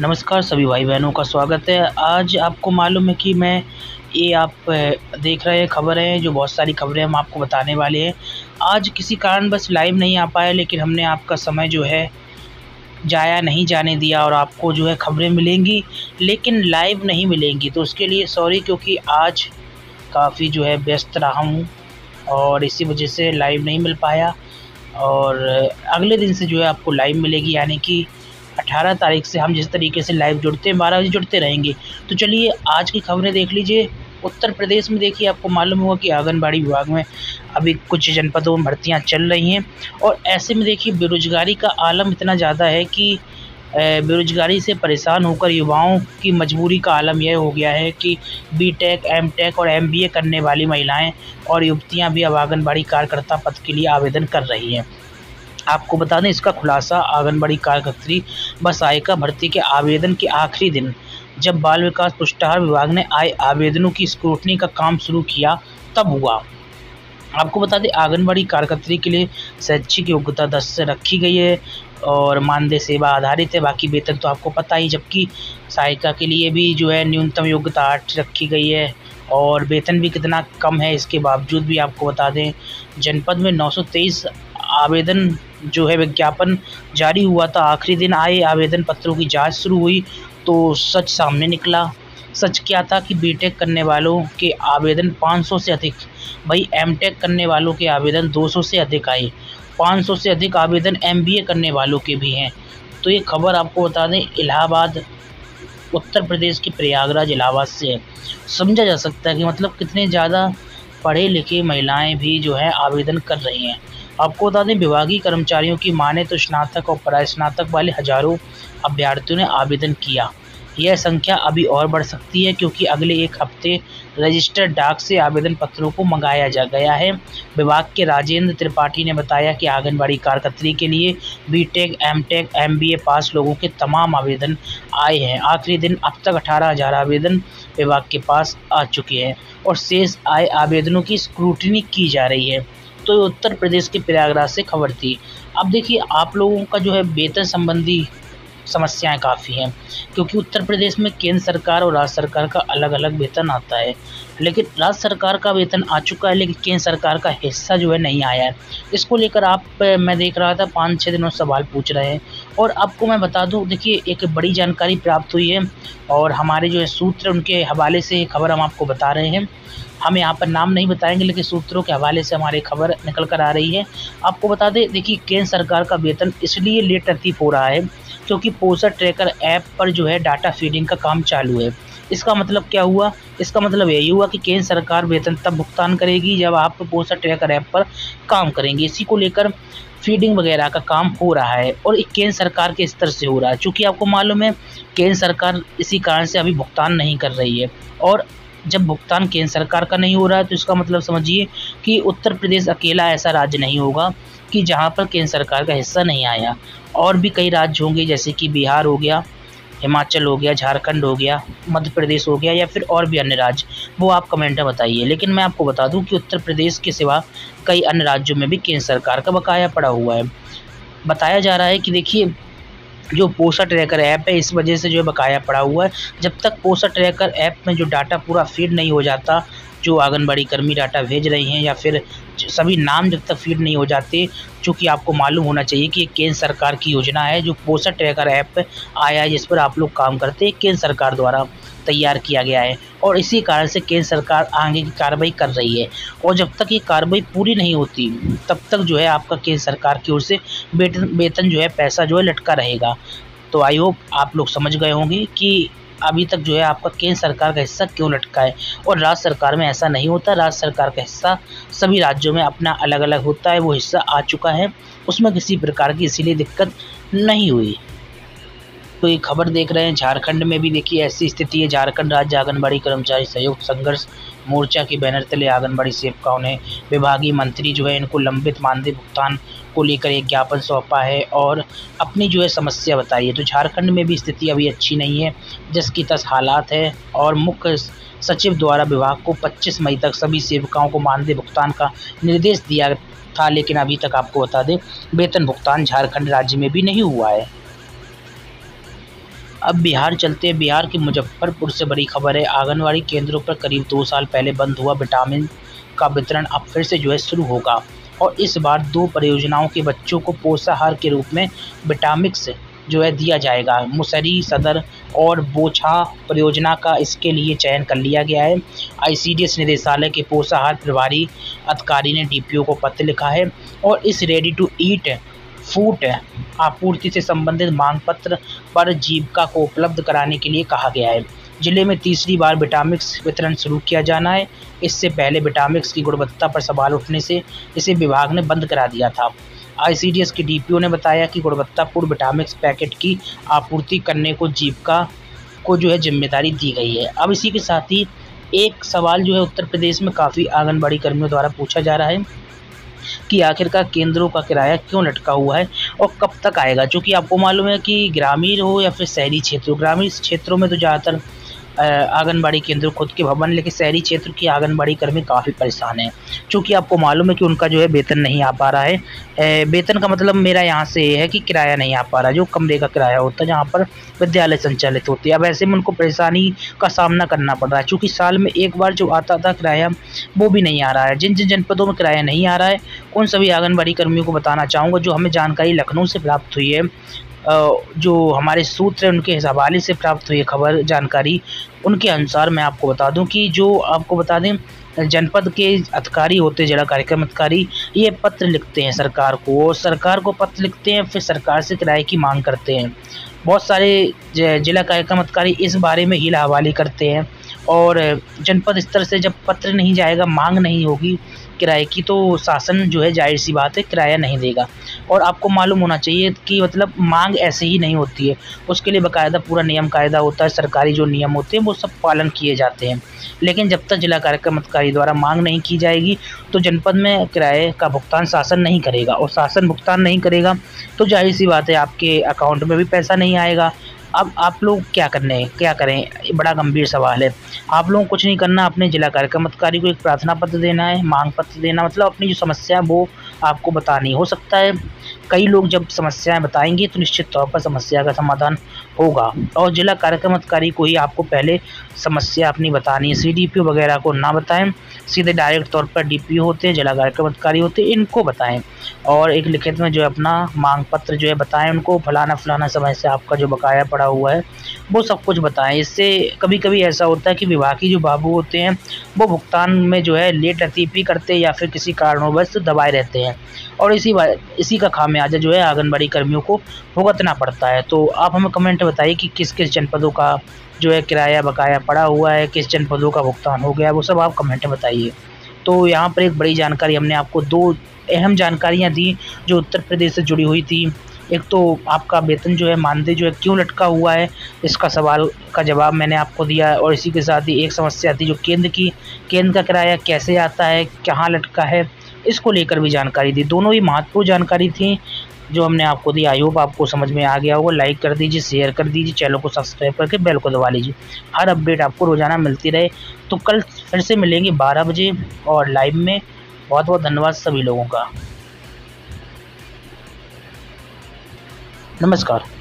नमस्कार सभी भाई बहनों का स्वागत है। आज आपको मालूम है कि मैं, ये आप देख रहे हैं, खबर है, जो बहुत सारी खबरें हम आपको बताने वाले हैं। आज किसी कारण बस लाइव नहीं आ पाया, लेकिन हमने आपका समय जो है, जाया नहीं जाने दिया और आपको जो है खबरें मिलेंगी, लेकिन लाइव नहीं मिलेंगी। तो उसके लिए सॉरी क्योंकि आज काफ़ी जो है व्यस्त रहा हूँ और इसी वजह से लाइव नहीं मिल पाया। और अगले दिन से जो है आपको लाइव मिलेगी, यानी कि अठारह तारीख से हम जिस तरीके से लाइव जुड़ते हैं, बारह बजे जुड़ते रहेंगे। तो चलिए, आज की खबरें देख लीजिए। उत्तर प्रदेश में देखिए, आपको मालूम होगा कि आंगनबाड़ी विभाग में अभी कुछ जनपदों में भर्तियाँ चल रही हैं। और ऐसे में देखिए, बेरोज़गारी का आलम इतना ज़्यादा है कि बेरोज़गारी से परेशान होकर युवाओं की मजबूरी का आलम यह हो गया है कि बी टेक एम टेक और एम बी ए करने वाली महिलाएँ और युवतियाँ भी अब आंगनबाड़ी कार्यकर्ता पद के लिए आवेदन कर रही हैं। आपको बता दें, इसका खुलासा आंगनबाड़ी कार्यकर्त्री बस आयका भर्ती के आवेदन के आखिरी दिन, जब बाल विकास पुष्टाहार विभाग ने आए आवेदनों की स्क्रूटनी का काम शुरू किया, तब हुआ। आपको बता दें, आंगनबाड़ी कार्यकर्त्री के लिए शैक्षिक योग्यता दस से रखी गई है और मानदेय सेवा आधारित है, बाकी वेतन तो आपको पता ही, जबकि सहायिका के लिए भी जो है न्यूनतम योग्यता आठ रखी गई है और वेतन भी कितना कम है, इसके बावजूद भी आपको बता दें, जनपद में 923 आवेदन जो है विज्ञापन जारी हुआ था। आखिरी दिन आए, आवेदन पत्रों की जाँच शुरू हुई तो सच सामने निकला। सच क्या था कि बीटेक करने वालों के आवेदन 500 से अधिक। भाई एमटेक करने वालों के आवेदन 200 से अधिक आए। 500 से अधिक आवेदन एमबीए करने वालों के भी हैं। तो ये खबर आपको बता दें, इलाहाबाद, उत्तर प्रदेश के प्रयागराज, इलाहाबाद से समझा जा सकता है कि मतलब कितने ज़्यादा पढ़े लिखे महिलाएँ भी जो है आवेदन कर रही हैं। आपको बता दें विभागीय कर्मचारियों की माने तो स्नातक और परास्नातक वाले हज़ारों अभ्यर्थियों ने आवेदन किया। यह संख्या अभी और बढ़ सकती है क्योंकि अगले एक हफ़्ते रजिस्टर्ड डाक से आवेदन पत्रों को मंगाया जा गया है। विभाग के राजेंद्र त्रिपाठी ने बताया कि आंगनबाड़ी कार्यकर्त्री के लिए बीटेक एमटेक एमबीए पास लोगों के तमाम आवेदन आए हैं। आखिरी दिन अब तक अठारह हज़ार आवेदन विभाग के पास आ चुके हैं और शेष आए आवेदनों की स्क्रूटनी की जा रही है। तो उत्तर प्रदेश के प्रयागराज से खबर थी। अब देखिए, आप लोगों का जो है वेतन संबंधी समस्याएँ काफ़ी हैं, क्योंकि उत्तर प्रदेश में केंद्र सरकार और राज्य सरकार का अलग अलग वेतन आता है। लेकिन राज्य सरकार का वेतन आ चुका है, लेकिन केंद्र सरकार का हिस्सा जो है नहीं आया है। इसको लेकर आप, मैं देख रहा था पाँच छः दिनों सवाल पूछ रहे हैं। और आपको मैं बता दूँ, देखिए, एक बड़ी जानकारी प्राप्त हुई है और हमारे जो है सूत्र, उनके हवाले से खबर हम आपको बता रहे हैं। हम यहाँ पर नाम नहीं बताएँगे, लेकिन सूत्रों के हवाले से हमारी खबर निकल कर आ रही है। आपको बता दें, देखिए, केंद्र सरकार का वेतन इसलिए लेट तरतीब हो रहा है क्योंकि पोस्टर ट्रैकर ऐप पर जो है डाटा फीडिंग का काम चालू है। इसका मतलब क्या हुआ? इसका मतलब यही हुआ कि केंद्र सरकार वेतन तब भुगतान करेगी जब आप पोस्टर ट्रैकर ऐप पर काम करेंगे। इसी को लेकर फीडिंग वगैरह का काम हो रहा है और केंद्र सरकार के स्तर से हो रहा है। चूँकि आपको मालूम है, केंद्र सरकार इसी कारण से अभी भुगतान नहीं कर रही है और जब भुगतान केंद्र सरकार का नहीं हो रहा है तो इसका मतलब समझिए कि उत्तर प्रदेश अकेला ऐसा राज्य नहीं होगा कि जहाँ पर केंद्र सरकार का हिस्सा नहीं आया। और भी कई राज्य होंगे, जैसे कि बिहार हो गया हिमाचल हो गया, झारखंड हो गया, मध्य प्रदेश हो गया या फिर और भी अन्य राज्य, वो आप कमेंट में बताइए। लेकिन मैं आपको बता दूँ कि उत्तर प्रदेश के सिवा कई अन्य राज्यों में भी केंद्र सरकार का बकाया पड़ा हुआ है। बताया जा रहा है कि देखिए, जो पोषा ट्रैकर ऐप है, इस वजह से जो बकाया पड़ा हुआ है। जब तक पोषा ट्रैकर ऐप में जो डाटा पूरा फ़ीड नहीं हो जाता, जो आंगनबाड़ी कर्मी डाटा भेज रही हैं या फिर सभी नाम जब तक फ़ीड नहीं हो जाते, चूँकि आपको मालूम होना चाहिए कि केंद्र सरकार की योजना है, जो पोषण ट्रैकर ऐप आया है, जिस पर आप लोग काम करते हैं, केंद्र सरकार द्वारा तैयार किया गया है। और इसी कारण से केंद्र सरकार आगे की कार्रवाई कर रही है। और जब तक ये कार्रवाई पूरी नहीं होती, तब तक जो है आपका केंद्र सरकार की ओर से वेतन वेतन जो है, पैसा जो है लटका रहेगा। तो आई होप आप लोग समझ गए होंगे कि अभी तक जो है आपका केंद्र सरकार का हिस्सा क्यों लटका है? और राज्य सरकार में ऐसा नहीं होता। राज्य सरकार का हिस्सा सभी राज्यों में अपना अलग अलग होता है, वो हिस्सा आ चुका है। उसमें किसी प्रकार की इसीलिए दिक्कत नहीं हुई। तो ये खबर देख रहे हैं, झारखंड में भी देखिए, ऐसी स्थिति है। झारखंड राज्य आंगनबाड़ी कर्मचारी सहयोग संघर्ष मोर्चा के बैनर तले आंगनबाड़ी सेवकाओं ने विभागीय मंत्री जो है, इनको लंबित मानदेय भुगतान को लेकर एक ज्ञापन सौंपा है और अपनी जो है समस्या बताई है। तो झारखंड में भी स्थिति अभी अच्छी नहीं है, जिसकी तस हालात है और मुख्य सचिव द्वारा विभाग को 25 मई तक सभी सेवकाओं को मानदेय भुगतान का निर्देश दिया था, लेकिन अभी तक आपको बता दें, वेतन भुगतान झारखंड राज्य में भी नहीं हुआ है। अब बिहार चलते हैं। बिहार के मुजफ्फरपुर से बड़ी खबर है आंगनबाड़ी केंद्रों पर करीब दो साल पहले बंद हुआ विटामिन का वितरण, अब फिर से जो है शुरू होगा। और इस बार दो परियोजनाओं के बच्चों को पोषाहार के रूप में विटामिक्स जो है दिया जाएगा। मुसरी सदर और बोछा परियोजना का इसके लिए चयन कर लिया गया है। आईसीडीएस निदेशालय के पोषाहार प्रभारी अधिकारी ने डीपीओ को पत्र लिखा है और इस रेडी टू ईट फ़ूड आपूर्ति से संबंधित मांग पत्र पर जीविका को उपलब्ध कराने के लिए कहा गया है। ज़िले में तीसरी बार विटामिक्स वितरण शुरू किया जाना है। इससे पहले विटामिक्स की गुणवत्ता पर सवाल उठने से इसे विभाग ने बंद करा दिया था। आईसीडीएस के डीपीओ ने बताया कि गुणवत्तापूर्ण विटामिक्स पैकेट की आपूर्ति करने को जीविका को जो है ज़िम्मेदारी दी गई है। अब इसी के साथ ही एक सवाल जो है उत्तर प्रदेश में काफ़ी आंगनबाड़ी कर्मियों द्वारा पूछा जा रहा है। कि आखिरकार केंद्रों का किराया क्यों लटका हुआ है और कब तक आएगा? चूँकि आपको मालूम है कि ग्रामीण हो या फिर शहरी क्षेत्र ग्रामीण क्षेत्रों में तो ज़्यादातर आंगनबाड़ी केंद्र खुद के भवन, लेकिन शहरी क्षेत्र की आंगनबाड़ी कर्मी काफ़ी परेशान हैं। चूँकि आपको मालूम है कि उनका जो है वेतन नहीं आ पा रहा है। वेतन का मतलब मेरा यहाँ से ये है कि किराया नहीं आ पा रहा, जो कमरे का किराया होता है, जहाँ पर विद्यालय संचालित होते हैं। अब ऐसे में उनको परेशानी का सामना करना पड़ रहा है, चूँकि साल में एक बार जो आता था किराया, वो भी नहीं आ रहा है। जिन जिन जनपदों में किराया नहीं आ रहा है, उन सभी आंगनबाड़ी कर्मियों को बताना चाहूँगा, जो हमें जानकारी लखनऊ से प्राप्त हुई है। जो हमारे सूत्र हैं, उनके हवाले से प्राप्त हुई खबर जानकारी, उनके अनुसार मैं आपको बता दूँ कि जो आपको बता दें, जनपद के अधिकारी होते हैं, जिला कार्यक्रम अधिकारी, ये पत्र लिखते हैं सरकार को। और सरकार को पत्र लिखते हैं, फिर सरकार से किराए की मांग करते हैं। बहुत सारे जिला कार्यक्रम अधिकारी इस बारे में हिला हवाली करते हैं। और जनपद स्तर से जब पत्र नहीं जाएगा, मांग नहीं होगी किराए की तो शासन जो है ज़ाहिर सी बात है किराया नहीं देगा। और आपको मालूम होना चाहिए कि मतलब मांग ऐसे ही नहीं होती है। उसके लिए बाकायदा पूरा नियम कायदा होता है, सरकारी जो नियम होते हैं, वो सब पालन किए जाते हैं। लेकिन जब तक जिला कार्यक्रम अधिकारी द्वारा मांग नहीं की जाएगी तो जनपद में किराए का भुगतान शासन नहीं करेगा। और शासन भुगतान नहीं करेगा तो ज़ाहिर सी बात है आपके अकाउंट में भी पैसा नहीं आएगा। अब आप लोग क्या करने क्या करें? बड़ा गंभीर सवाल है। आप लोगों को कुछ नहीं करना, अपने जिला कार्यक्रम अधिकारी को एक प्रार्थना पत्र देना है, मांग पत्र देना मतलब अपनी जो समस्या है, वो आपको बतानी हो सकता है। कई लोग जब समस्याएँ बताएँगे तो निश्चित तौर पर समस्या का समाधान होगा। और जिला कार्यक्रम अधिकारी को ही आपको पहले समस्या अपनी बतानी है। सी वगैरह को ना बताएँ। सीधे डायरेक्ट तौर पर डी होते हैं, जिला कार्यक्रम अधिकारी होते हैं, इनको बताएँ। और एक लिखित में जो है अपना मांग पत्र जो है बताएँ उनको। फलाना फलाना समय से आपका जो बकाया पड़ा हुआ है, वो सब कुछ बताएँ। इससे कभी कभी ऐसा होता है कि विभागी जो बाबू होते हैं, वो भुगतान में जो है लेट लतीफ़ी करते या फिर किसी कारणोंवश दबाए रहते हैं। और इसी इसी का खामियाजा जो है आंगनबाड़ी कर्मियों को भुगतना पड़ता है। तो आप हमें कमेंट बताइए कि किस किस जनपदों का जो है किराया बकाया पड़ा हुआ है, किस जनपदों का भुगतान हो गया, वो सब आप कमेंट बताइए। तो यहाँ पर एक बड़ी जानकारी हमने आपको दो अहम जानकारियाँ दी, जो उत्तर प्रदेश से जुड़ी हुई थी। एक तो आपका वेतन जो है, मानदेय जो है क्यों लटका हुआ है, इसका सवाल का जवाब मैंने आपको दिया और इसी के साथ ही एक समस्या थी जो केंद्र की, केंद्र का किराया कैसे आता है, कहाँ लटका है इसको लेकर भी जानकारी दी। दोनों ही महत्वपूर्ण जानकारी थी, जो हमने आपको दी। आई होप आपको समझ में आ गया होगा। लाइक कर दीजिए, शेयर कर दीजिए, चैनल को सब्सक्राइब करके बेल को दबा लीजिए। हर अपडेट आपको रोज़ाना मिलती रहे। तो कल फिर से मिलेंगे बारह बजे और लाइव में। बहुत बहुत धन्यवाद सभी लोगों का। नमस्कार।